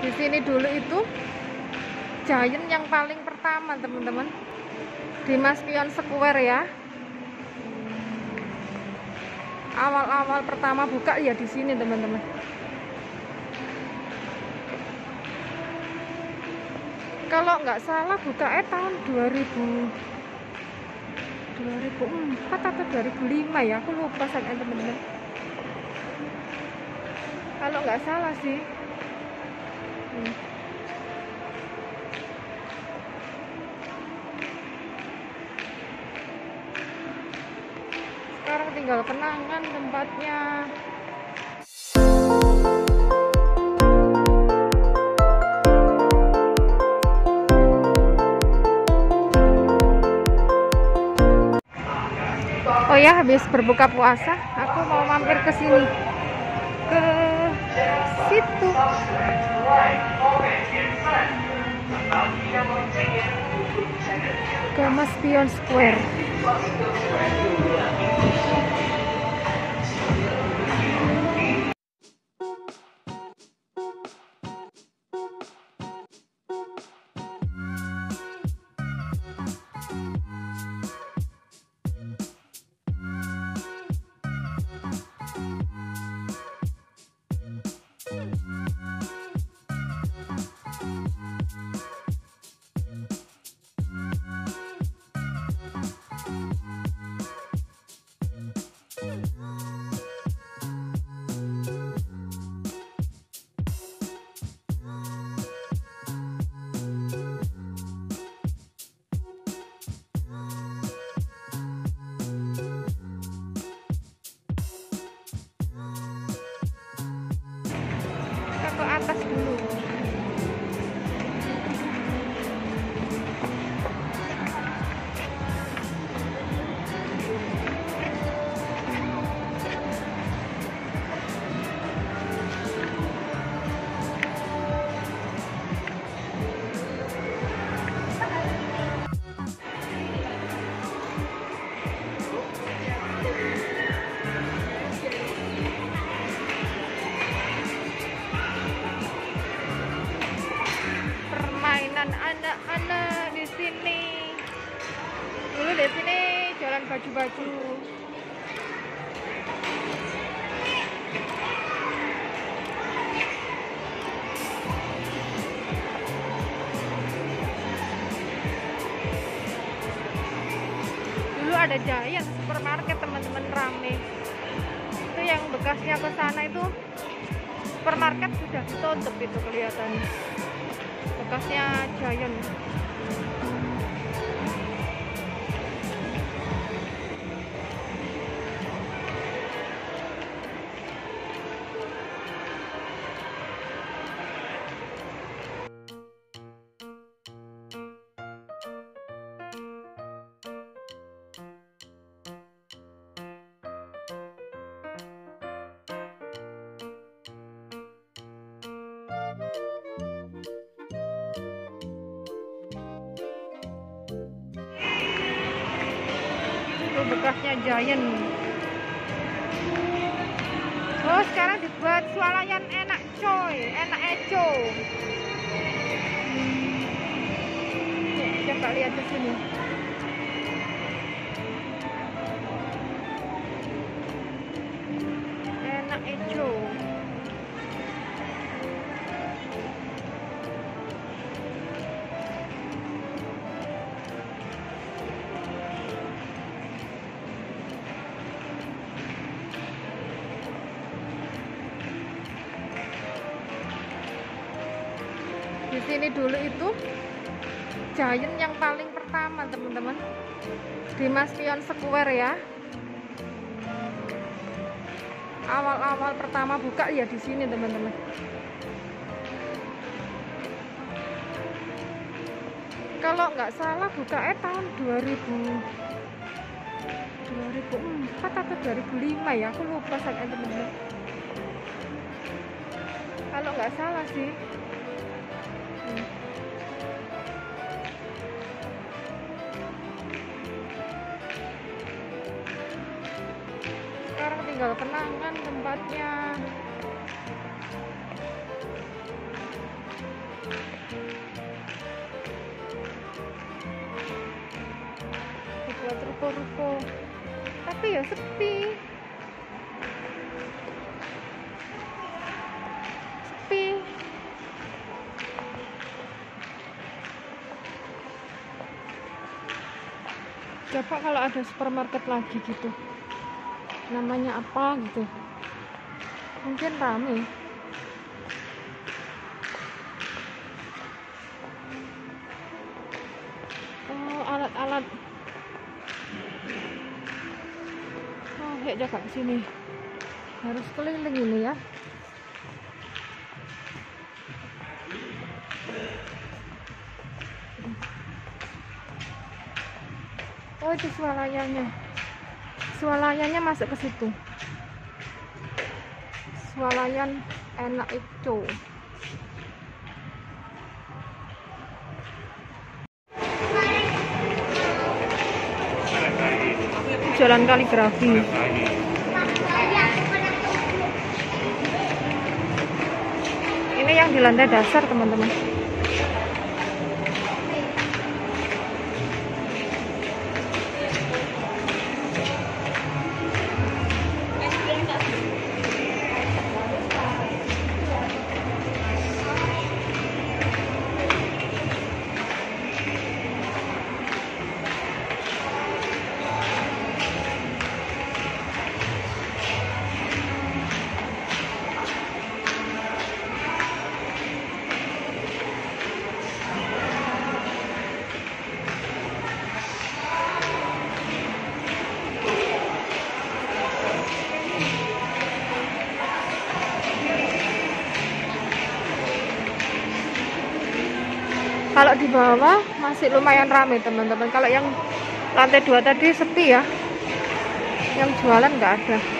di sini dulu itu Giant yang paling pertama teman-teman. Di Maspion Square ya. Awal-awal pertama buka ya di sini teman-teman. Kalau nggak salah buka eh tahun 2000 2004 atau 2005 ya aku lupa saja teman-teman. Kalau nggak salah sih sekarang tinggal kenangan tempatnya. Oh ya habis berbuka puasa aku mau mampir ke sini. Ke situ. Ke Mas Pion Square ke atas dulu permainan anak-anak di sini. Dulu di sini jalan baju-baju. Dulu ada Giant supermarket teman-teman rame. Itu yang bekasnya ke sana itu supermarket sudah ditutup itu kelihatannya bekasnya Giant itu bekasnya Giant. Oh sekarang dibuat swalayan enak coy. Enak eco. Coba lihat di sini. Enak eco sini dulu itu Giant yang paling pertama teman-teman. Di Maspion Square ya. Awal-awal pertama buka ya di sini teman-teman. Kalau nggak salah buka eh tahun 2000 2004 atau 2005 ya. Aku lupa saja teman-teman. Kalau nggak salah sih tinggal kenangan tempatnya. Dibuat ruko-ruko. Tapi ya sepi. Sepi. Coba kalau ada supermarket lagi gitu namanya apa gitu. Mungkin rame. Oh alat-alat. Oh ya jaga ke sini. Harus keliling ini ya. Oh itu swalayannya swalayannya masuk ke situ. Swalayan enak itu. Jalan kaligrafi. Ini yang di lantai dasar teman-teman kalau di bawah masih lumayan ramai teman-teman. Kalau yang lantai dua tadi sepi ya. Yang jualan nggak ada